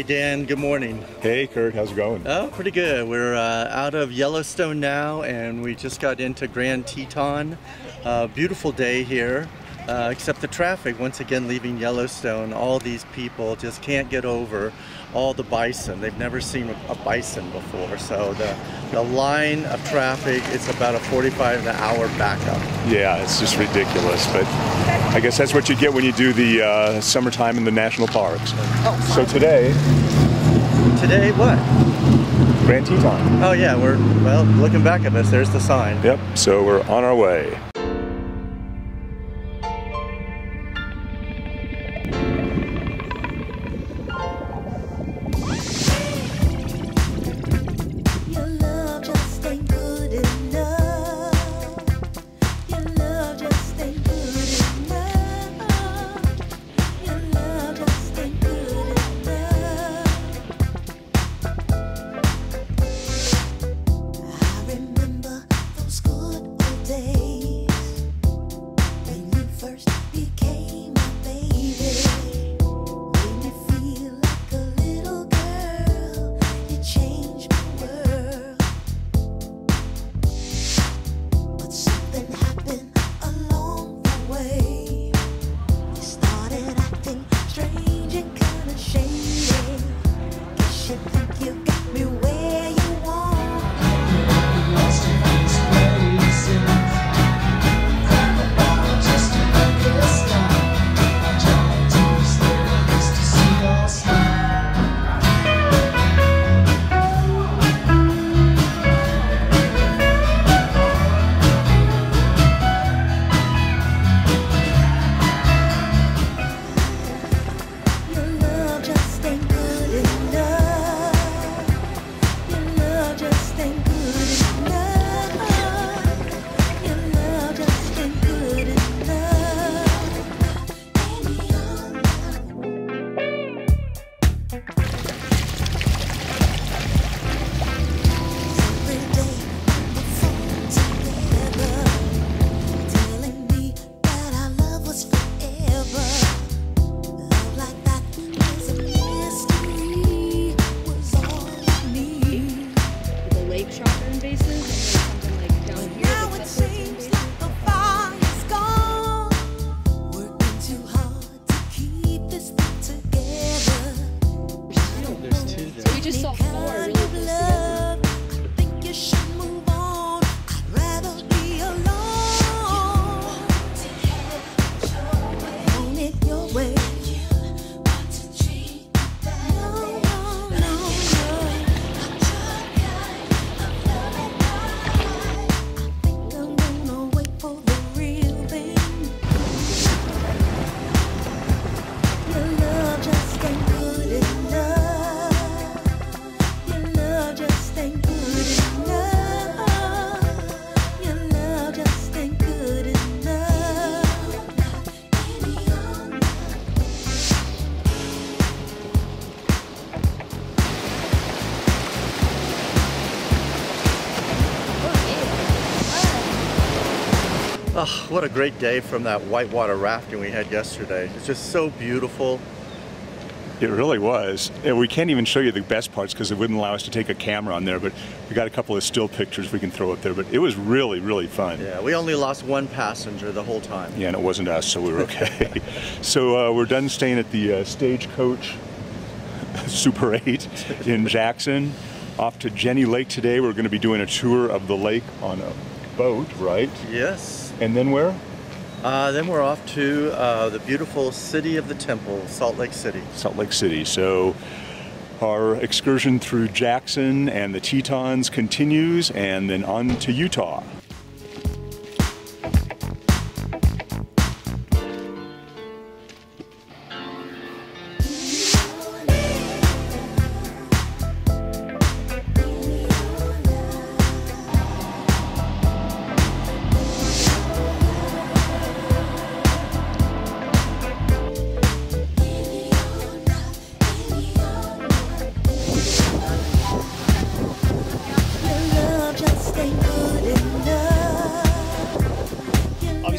Hey Dan, good morning. Hey Kurt, how's it going? Oh, pretty good. We're uh, out of Yellowstone now and we just got into Grand Teton. Uh, beautiful day here. Uh, except the traffic once again leaving Yellowstone all these people just can't get over all the bison. They've never seen a bison before. So the the line of traffic is about a 45 an hour backup. Yeah it's just ridiculous but I guess that's what you get when you do the uh, summertime in the national parks. Oh, so today today what? Grand Teton. Oh yeah we're well looking back at us there's the sign. Yep so we're on our way Oh, what a great day from that whitewater rafting we had yesterday. It's just so beautiful. It really was. And we can't even show you the best parts because it wouldn't allow us to take a camera on there, but we got a couple of still pictures we can throw up there. But it was really, really fun. Yeah, we only lost one passenger the whole time. Yeah, and it wasn't us, so we were okay. so uh, we're done staying at the uh, Stagecoach Super 8 in Jackson. Off to Jenny Lake today. We're going to be doing a tour of the lake on a boat, right? Yes. And then where? Uh, then we're off to uh, the beautiful city of the temple, Salt Lake City. Salt Lake City. So our excursion through Jackson and the Tetons continues and then on to Utah.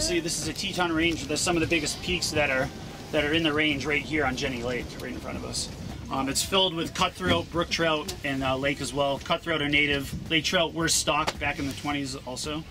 obviously this is a Teton Range. There's some of the biggest peaks that are that are in the range right here on Jenny Lake, right in front of us. Um, it's filled with cutthroat, brook trout, and uh, lake as well. Cutthroat are native. Lake trout were stocked back in the 20s also.